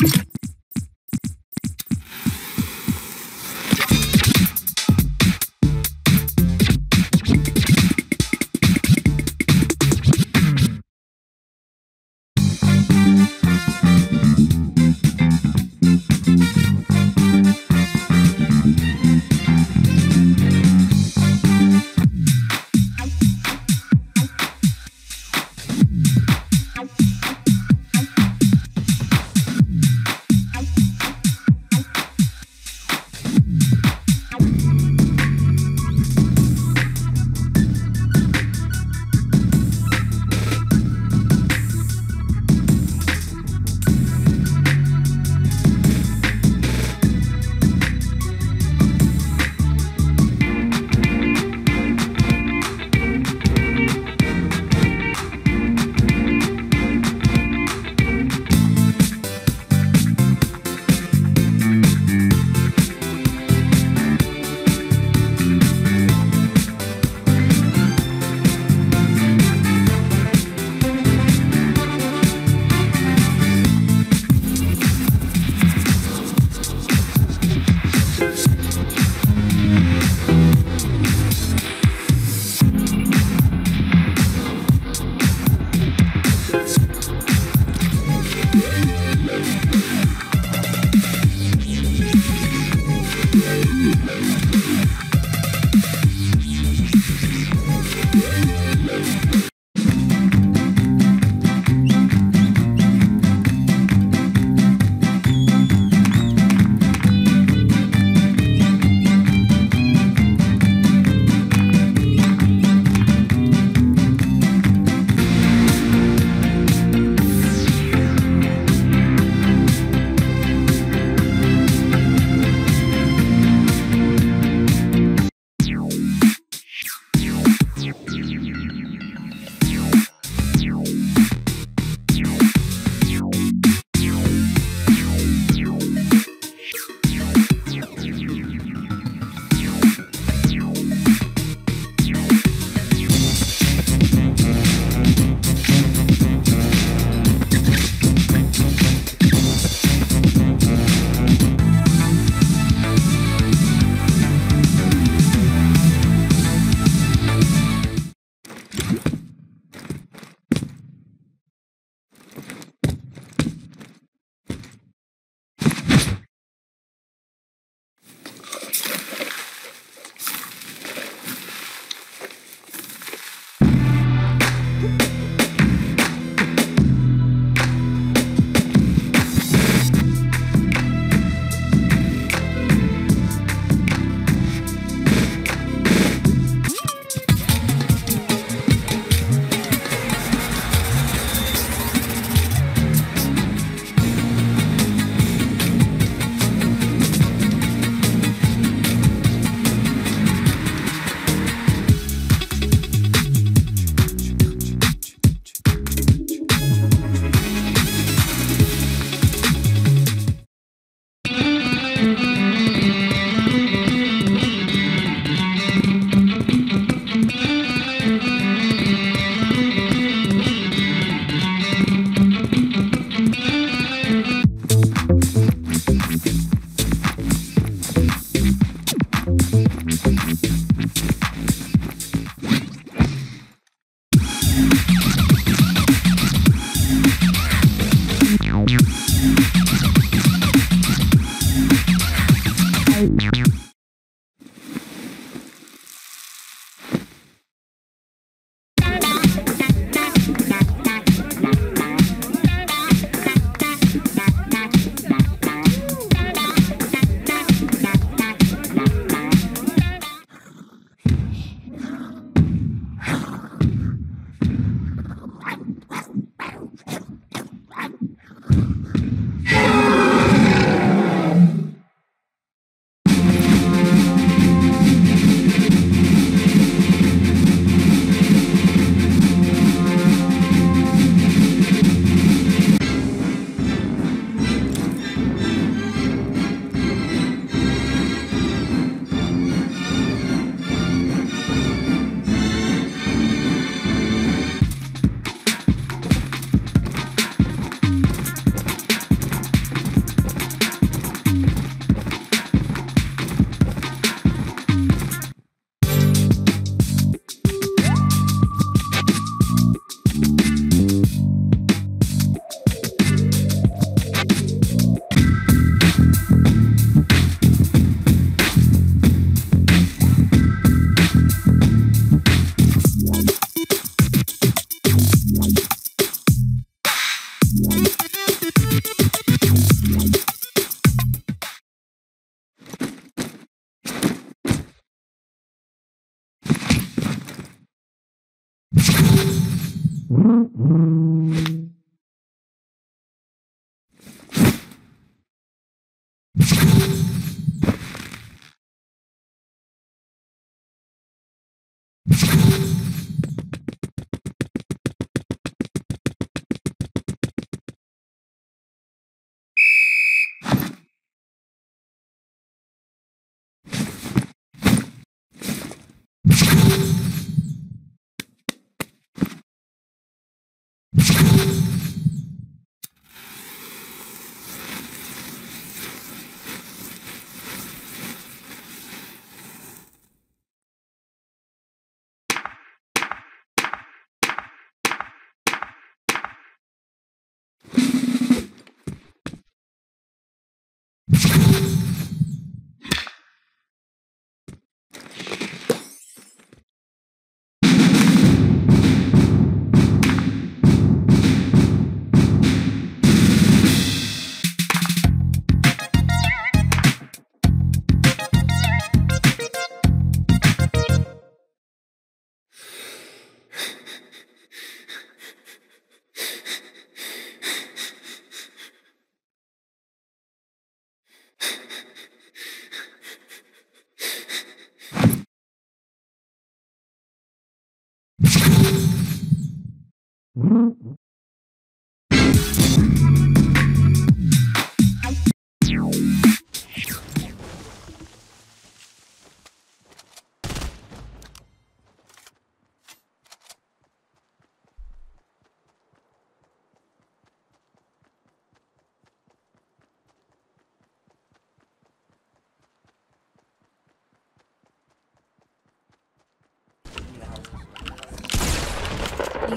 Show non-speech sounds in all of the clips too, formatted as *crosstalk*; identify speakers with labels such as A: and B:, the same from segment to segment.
A: you Bye. Mm-hmm. *laughs*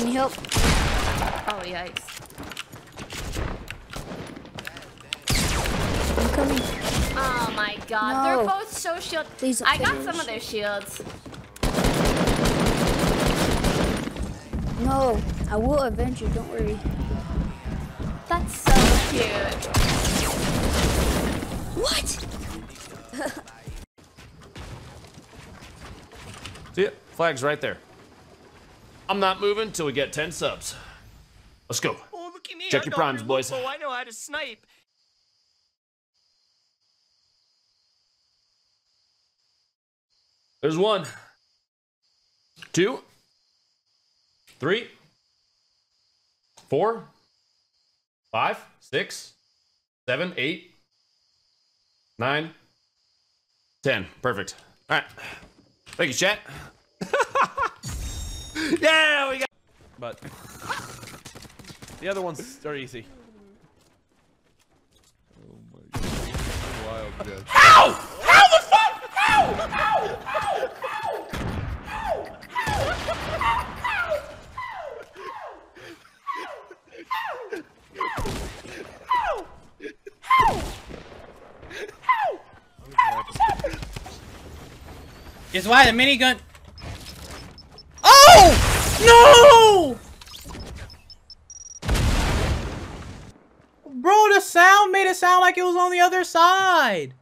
A: can help.
B: Oh, yikes.
A: I'm coming.
B: Oh my god,
A: No.
B: they're both so shield.
A: Please
B: I got some of their shields.
A: No, I will avenge you. Don't worry.
B: That's so cute.
A: What?
C: See it? Flag's right there. I'm not moving till we get 10 subs. Let's go.
D: Oh, look at me.
C: Check
D: I'm
C: your primes, boys.
D: Oh, I know how to snipe.
C: There's one, two, three, four, five, six, seven, eight, nine, ten. Perfect. All right. Thank you, chat. *laughs* *laughs* yeah, we got.
E: But the other ones are easy.
F: Oh my god. Wild, Jeff.
C: How? How the fuck? How? How? How?
G: Guess why the minigun? It sound like it was on the other side.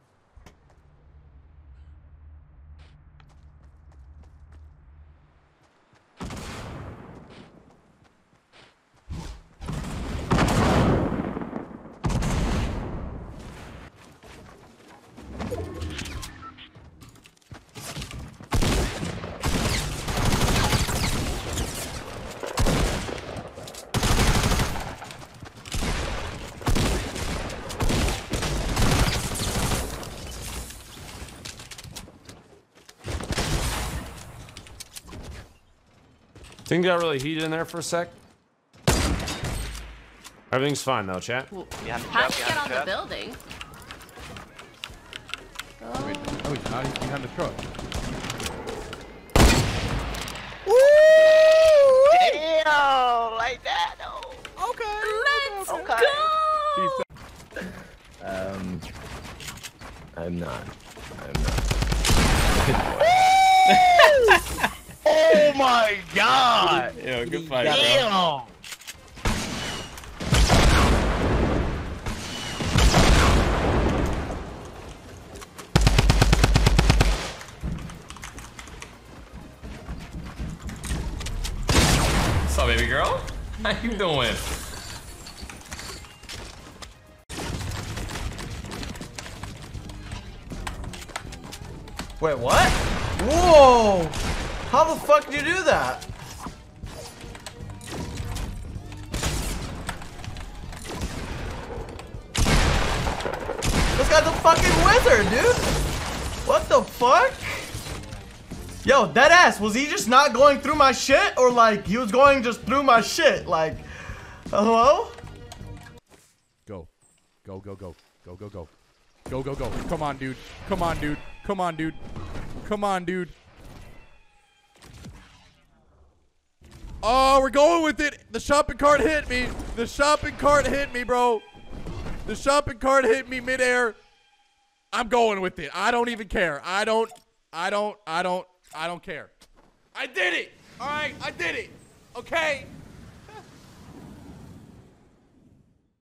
C: Thing got really heated in there for a sec. Everything's fine though, chat.
B: How'd you get on the building?
F: Wait, oh, he's not. He's behind the truck. Woo!
D: Damn, like that. Oh.
B: Let's
D: Okay.
B: go!
H: Um, I'm not. I'm not.
D: Oh my god.
E: Yeah, good fight, bro.
D: Damn.
C: What's up, baby girl? How you doing?
I: Wait, what? Whoa! How the fuck did you do that? This guy's a fucking wizard, dude! What the fuck? Yo, dead ass, was he just not going through my shit? Or like, he was going just through my shit? Like, hello?
F: Go. Go, go, go. Go, go, go. Go, go, go. Come on, dude. Come on, dude. Come on, dude. Come on, dude. Oh, we're going with it. The shopping cart hit me. The shopping cart hit me, bro. The shopping cart hit me midair. I'm going with it. I don't even care. I don't, I don't, I don't, I don't care. I did it. All right, I did it. Okay.